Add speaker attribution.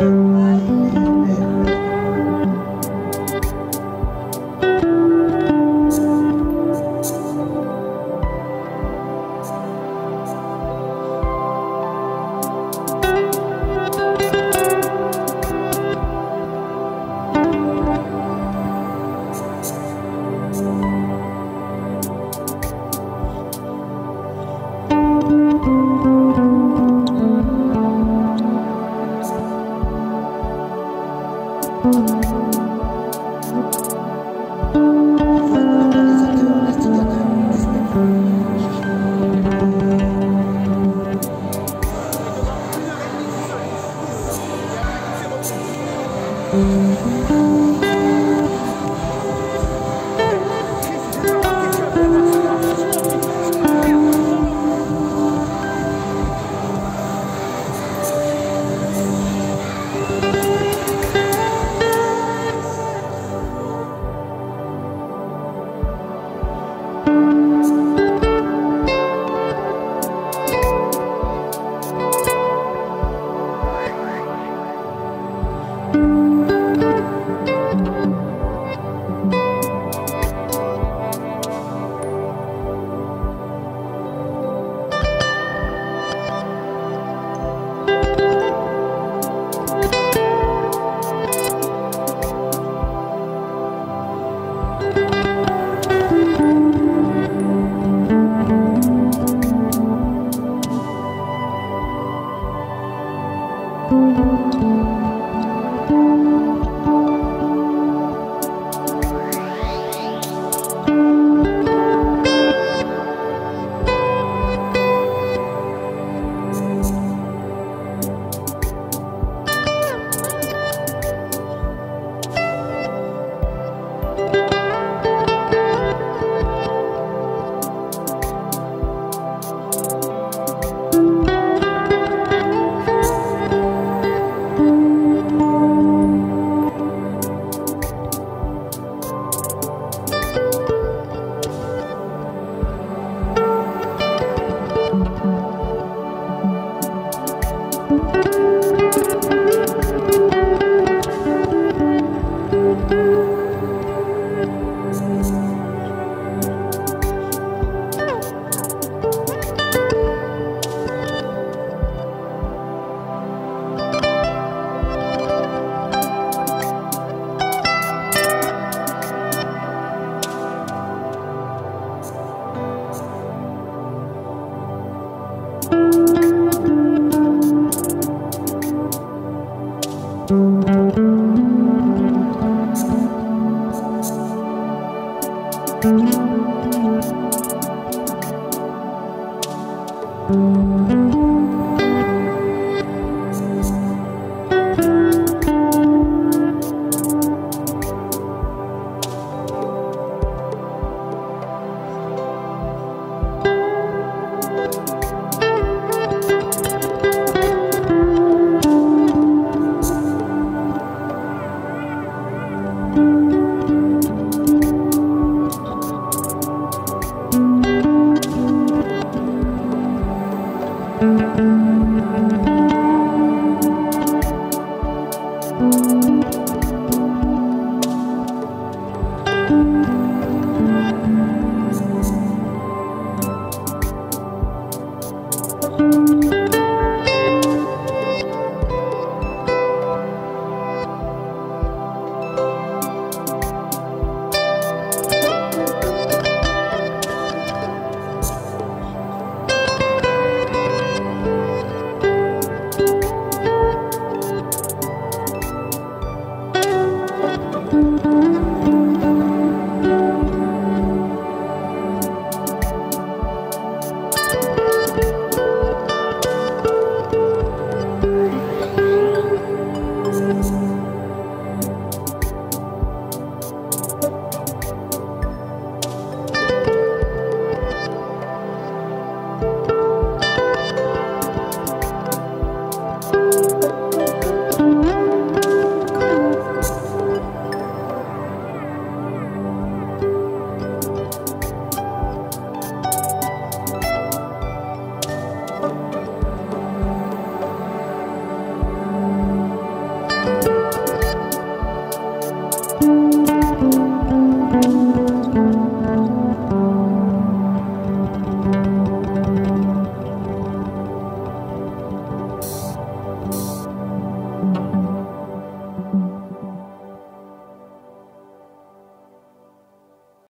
Speaker 1: Amen. Thank you. you. Thank you.